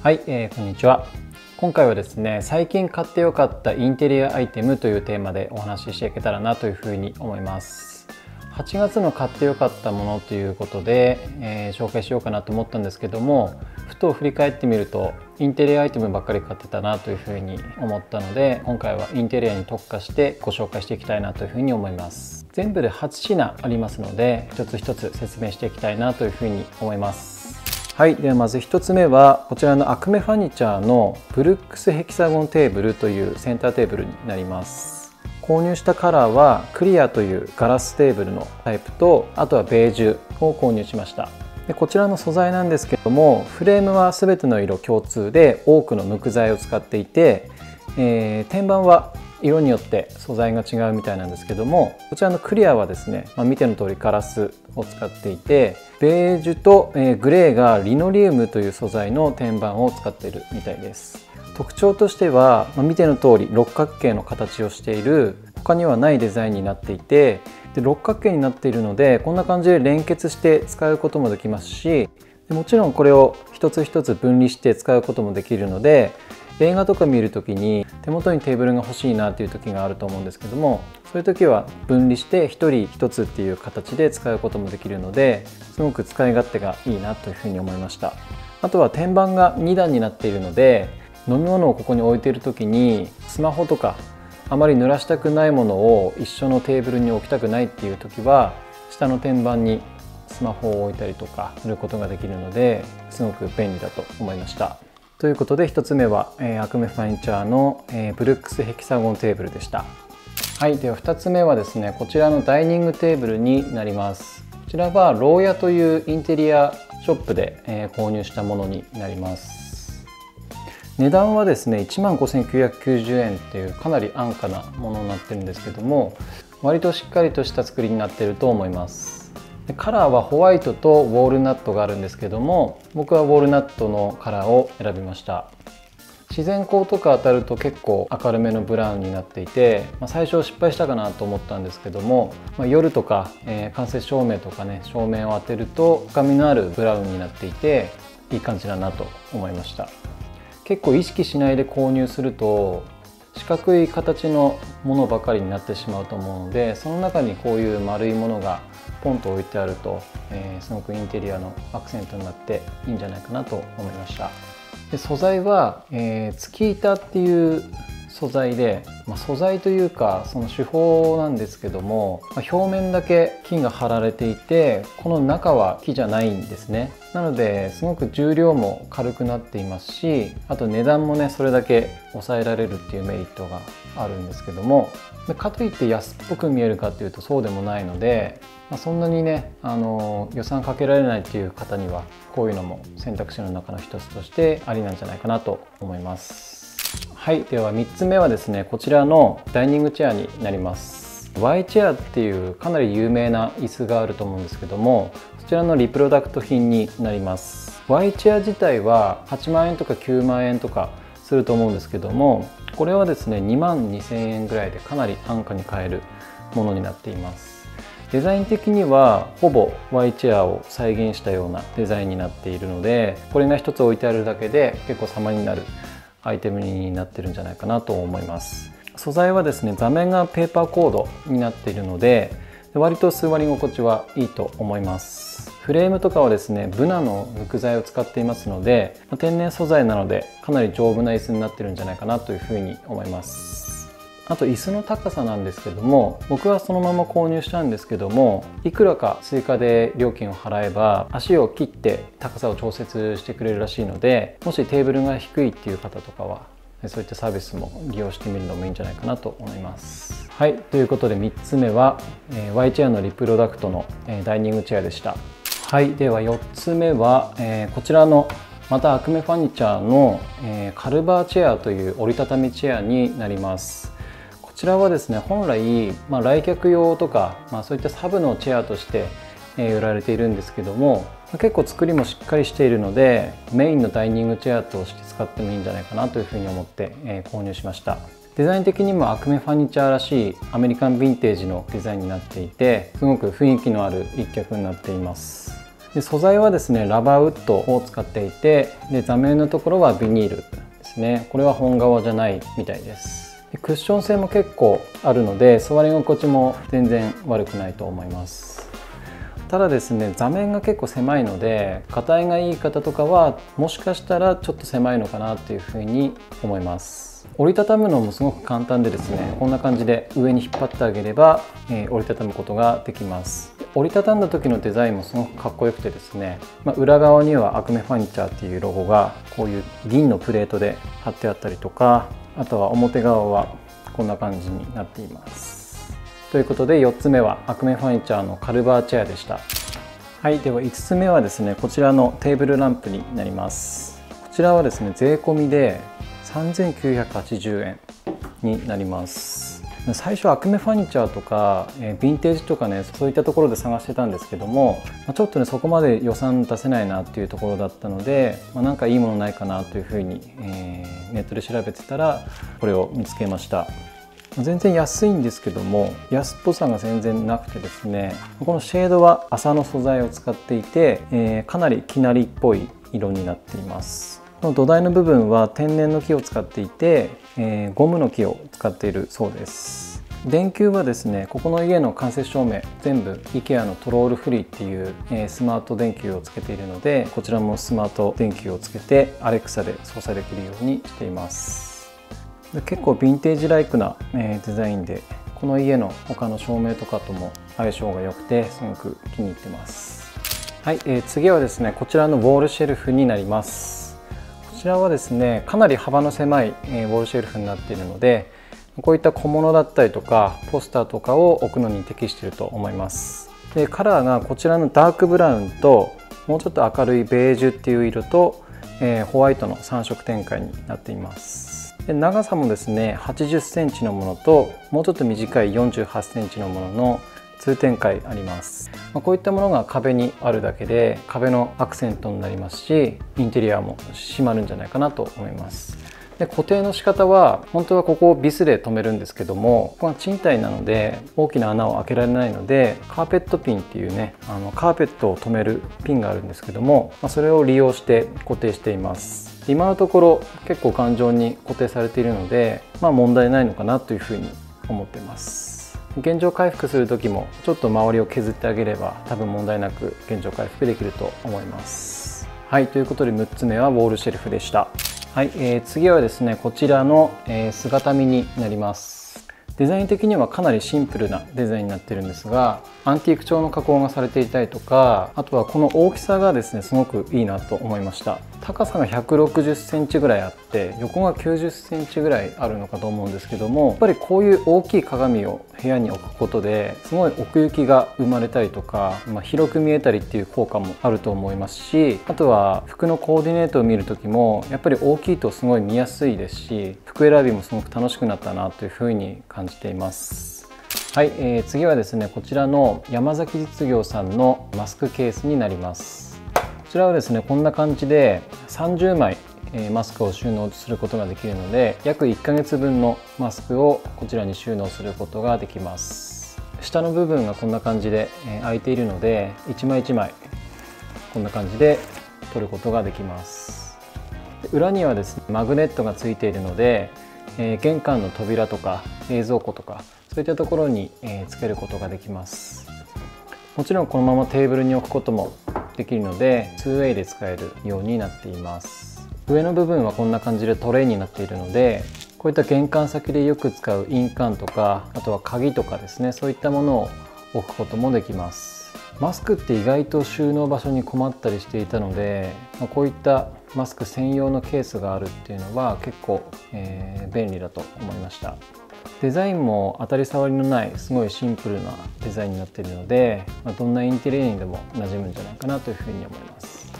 はい、えー、こんにちは。今回はですね最近買ってよかったインテリアアイテムというテーマでお話ししていけたらなというふうに思います。8月の買ってよかったものということで、えー、紹介しようかなと思ったんですけどもふと振り返ってみるとインテリアアイテムばっかり買ってたなというふうに思ったので今回はインテリアに特化してご紹介していきたいなというふうに思います。全部で8品ありますので一つ一つ説明していきたいなというふうに思います。はいではまず1つ目はこちらのアクメファニチャーのブルックスヘキサゴンテーブルというセンターテーブルになります。購入したカラーはクリアというガラステーブルのタイプとあとはベージュを購入しました。でこちらの素材なんですけどもフレームは全ての色共通でオークの無垢材を使っていて、えー、天板は色によって素材が違うみたいなんですけどもこちらのクリアはですね、まあ、見ての通りガラスを使っていてベージュと、えグレーがリノリウムという素材の天板を使っているみたいです。特徴としては、ま、見ての通り六角形の形をしている。他にはないデザインになっていてで六角形になっているのでこんな感じで連結して使うこともできますしもちろんこれを一つ一つ分離して使うこともできるので映画とか見る時に手元にテーブルが欲しいなっていう時があると思うんですけどもそういう時は分離して1人1つっていう形で使うこともできるのですごく使い勝手がいいなというふうに思いました。あとは天板が2段になっているので飲み物をここに置いている時にスマホとかあまり濡らしたくないものを一緒のテーブルに置きたくないっていう時は下の天板にスマホを置いたりとかすることができるのですごく便利だと思いました。ということで1つ目は、えー、アクメファニチャーの、えー、ブルックスヘキサゴンテーブルでした。はいでは2つ目はですねこちらのダイニングテーブルになります。こちらは LOWYA というインテリアショップで、えー、購入したものになります。値段はですね1万5990円っていうかなり安価なものになってるんですけども割としっかりとした作りになってると思います。でカラーはホワイトとウォールナットがあるんですけども僕はウォールナットのカラーを選びました。自然光とか当たると結構明るめのブラウンになっていて、まあ、最初失敗したかなと思ったんですけども、まあ、夜とか、えー、間接照明とかね照明を当てると深みのあるブラウンになっていていい感じだなと思いました。結構意識しないで購入すると四角い形のものばかりになってしまうと思うのでその中にこういう丸いものがポンと置いてあると、えー、すごくインテリアのアクセントになっていいんじゃないかなと思いました。で素材は、えー、月板っていう素材で、まあ、素材というかその手法なんですけども、まあ、表面だけ金が貼られていてこの中は木じゃないんですねなのですごく重量も軽くなっていますしあと値段もねそれだけ抑えられるっていうメリットがあるんですけどもかといって安っぽく見えるかっていうとそうでもないので、まあ、そんなにねあの予算かけられないっていう方にはこういうのも選択肢の中の一つとしてありなんじゃないかなと思います。はいでは3つ目はですねこちらのダイニングチェアになります。Y チェアっていうかなり有名な椅子があると思うんですけどもこちらのリプロダクト品になります。Y チェア自体は8万円とか9万円とかすると思うんですけどもこれはですね2万2000円ぐらいでかなり安価に買えるものになっています。デザイン的にはほぼ Y チェアを再現したようなデザインになっているのでこれが一つ置いてあるだけで結構様になるアイテムになってるんじゃないかなと思います。素材はですね座面がペーパーコードになっているので割と座り心地はいいと思います。フレームとかはですねブナの無垢材を使っていますので天然素材なのでかなり丈夫な椅子になってるんじゃないかなというふうに思います。あと椅子の高さなんですけども僕はそのまま購入したんですけどもいくらか追加で料金を払えば足を切って高さを調節してくれるらしいのでもしテーブルが低いっていう方とかはそういったサービスも利用してみるのもいいんじゃないかなと思います。はい、ということで3つ目は、えー、Y チェアのリプロダクトの、えー、ダイニングチェアでした。はい、では4つ目は、えー、こちらのまたアクメファニチャーの、えー、カルバーチェアという折りたたみチェアになります。ちらはですね本来、まあ、来客用とか、まあ、そういったサブのチェアとして、え売られているんですけども結構作りもしっかりしているのでメインのダイニングチェアとして使ってもいいんじゃないかなというふうに思って、え購入しました。デザイン的にもアクメファニチャーらしいアメリカンヴィンテージのデザインになっていてすごく雰囲気のある一脚になっています。で素材はですねラバーウッドを使っていてで座面のところはビニールですね。これは本革じゃないみたいです。クッション性も結構あるので座り心地も全然悪くないと思います。ただですね座面が結構狭いので硬いがいい方とかはもしかしたらちょっと狭いのかなというふうに思います。折りたたむのもすごく簡単でですねこんな感じで上に引っ張ってあげれば、えー、折りたたむことができます。折りたたんだ時のデザインもすごくかっこよくてですね、まあ、裏側にはアクメファニチャーっていうロゴがこういう銀のプレートで貼ってあったりとかあとは表側はこんな感じになっています。ということで4つ目はアクメファニチャーのカルバーチェアでした。はい。では5つ目はですねこちらのテーブルランプになります。こちらはですね税込みで3980円になります。最初アクメファニチャーとか、え、ヴィンテージとかねそういったところで探してたんですけども、ま、ちょっとねそこまで予算出せないなっていうところだったので、まあ、なんかいいものないかなというふうに、えー、ネットで調べてたらこれを見つけました。全然安いんですけども安っぽさが全然なくてですねこのシェードは麻の素材を使っていて、えー、かなりきなりっぽい色になっています。の土台の部分は天然の木を使っていて、えー、ゴムの木を使っているそうです。電球はですねここの家の間接照明全部 IKEA のトロールフリーっていう、えー、スマート電球をつけているのでこちらもスマート電球をつけて Alexa で操作できるようにしています。結構ヴィンテージライクな、え、デザインでこの家の他の照明とかとも相性が良くてすごく気に入ってます。はい、えー、次はですねこちらのウォールシェルフになります。ちらはですねかなり幅の狭い、ウォールシェルフになっているのでこういった小物だったりとかポスターとかを置くのに適していると思います。でカラーがこちらのダークブラウンともうちょっと明るいベージュっていう色と、えー、ホワイトの3色展開になっています。で長さもですね80センチのものともうちょっと短い48センチのものの通展開あります、まあ、こういったものが壁にあるだけで壁のアクセントになりますしインテリアも締まるんじゃないかなと思います。で固定の仕方は本当はここをビスで留めるんですけどもここは賃貸なので大きな穴を開けられないのでカーペットピンっていうねあのカーペットを留めるピンがあるんですけども、まあ、それを利用して固定しています。今のところ結構頑丈に固定されているのでまあ問題ないのかなというふうに思ってます。現状回復する時もちょっと周りを削ってあげれば多分問題なく現状回復できると思います。はいということで6つ目はウォールシェルフでした。はい、えー、次はですねこちらの、え、姿見になります。デザイン的にはかなりシンプルなデザインになってるんですがアンティーク調の加工がされていたりとかあとはこの大きさがですねすごくいいなと思いました。高さが160センチぐらいあって横が90センチぐらいあるのかと思うんですけどもやっぱりこういう大きい鏡を部屋に置くことですごい奥行きが生まれたりとか、まあ、広く見えたりっていう効果もあると思いますしあとは服のコーディネートを見る時もやっぱり大きいとすごい見やすいですし服選びもすごく楽しくなったなというふうに感じています。はい、えー、次はですねこちらの山崎実業さんのマスクケースになります。こちらはですねこんな感じで30枚マスクを収納することができるので約1ヶ月分のマスクをこちらに収納することができます。下の部分がこんな感じで開いているので1枚1枚こんな感じで取ることができます。裏にはですねマグネットがついているのでえー、玄関の扉とか冷蔵庫とかそういったところに、えー、つけることができます。もちろんこのままテーブルに置くこともできるので 2way で使えるようになっています。上の部分はこんな感じでトレイになっているのでこういった玄関先でよく使う印鑑とかあとは鍵とかですねそういったものを置くこともできます。マスクって意外と収納場所に困ったりしていたのでまこういったマスク専用のケースがあるっていうのは結構、えー、便利だと思いました。デザインも当たり障りのないすごいシンプルなデザインになっているので、ま、どんなインテリアにでも馴染むんじゃないかなというふうに思います。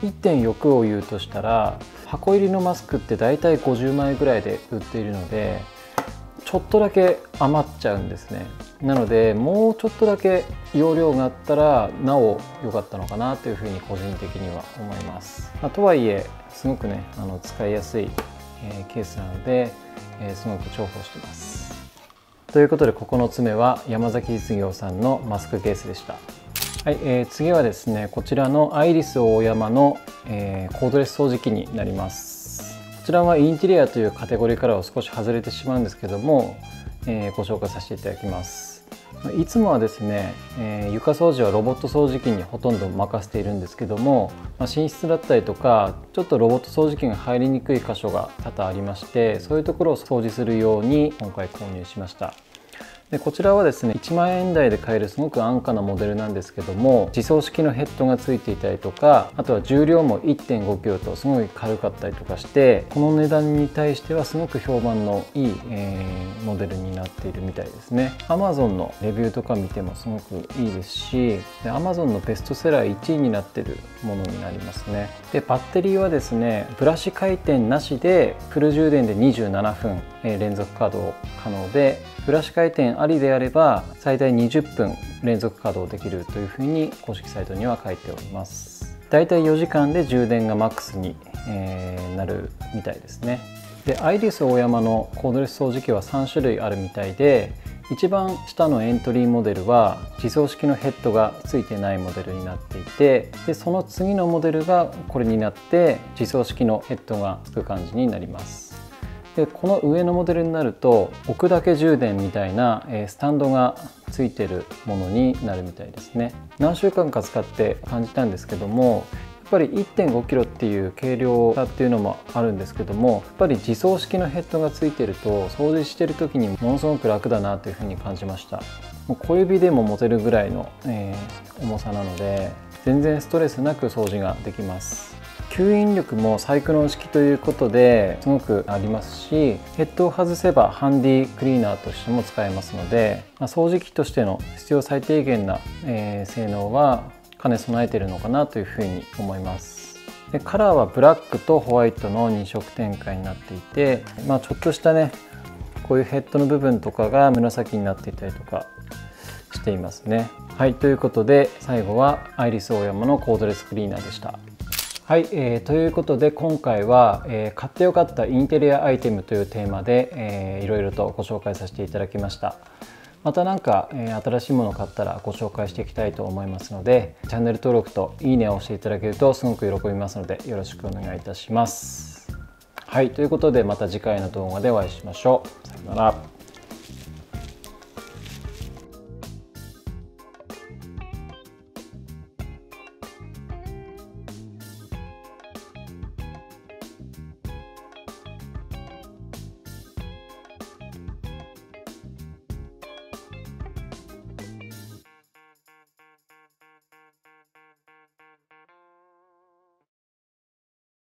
1点欲を言うとしたら箱入りのマスクって大体50枚ぐらいで売っているのでちょっとだけ余っちゃうんですね。なのでもうちょっとだけ容量があったらなお良かったのかなというふうに個人的には思います、まあ、とはいえすごくねあの使いやすい、え、ケースなので、えー、すごく重宝してます。ということで9つ目は山崎実業さんのマスクケースでした。はい、えー、次はですねこちらのアイリスオーヤマの、えー、コードレス掃除機になります。ちらはインテリアというカテゴリーからは少し外れてしまうんですけども、えー、ご紹介させていただきます。いつもはですね、えー、床掃除はロボット掃除機にほとんど任せているんですけども、まあ、寝室だったりとかちょっとロボット掃除機が入りにくい箇所が多々ありましてそういうところを掃除するように今回購入しました。でこちらはですね1万円台で買えるすごく安価なモデルなんですけども自走式のヘッドがついていたりとかあとは重量も 1.5kg とすごい軽かったりとかしてこの値段に対してはすごく評判のいい、えー、モデルになっているみたいですね。Amazon のレビューとか見てもすごくいいですしで Amazon のベストセラー1位になってるものになりますね。でバッテリーはですねブラシ回転なしでフル充電で27分連続稼働可能でブラシ回転ありであれば最大20分連続稼働できるというふうに公式サイトには書いております。だいたい4時間で充電がマックスに、えー、なるみたいですね。でアイリスオーヤマのコードレス掃除機は3種類あるみたいで一番下のエントリーモデルは自走式のヘッドがついてないモデルになっていてでその次のモデルがこれになって自走式のヘッドがつく感じになります。でこの上のモデルになると置くだけ充電みたいな、えスタンドがついてるものになるみたいですね。何週間か使って感じたんですけどもやっぱり 1.5kg っていう軽量さっていうのもあるんですけどもやっぱり自走式のヘッドがついてると掃除してる時にものすごく楽だなというふうに感じました。もう小指でも持てるぐらいの、えー、重さなので全然ストレスなく掃除ができます。吸引力もサイクロン式ということですごくありますしヘッドを外せばハンディクリーナーとしても使えますので、ま、掃除機としての必要最低限な、え、性能は兼ね備えてるのかなというふうに思います。でカラーはブラックとホワイトの2色展開になっていて、まあ、ちょっとしたねこういうヘッドの部分とかが紫になっていたりとかしていますね。はいということで最後はアイリスオーヤマのコードレスクリーナーでした。はい、えー、ということで今回は、えー、買ってよかったインテリアアイテムというテーマで、えー、いろいろとご紹介させていただきました。また何か、えー、新しいものを買ったらご紹介していきたいと思いますのでチャンネル登録といいねを押していただけるとすごく喜びますのでよろしくお願いいたします。はいということでまた次回の動画でお会いしましょう。さようなら。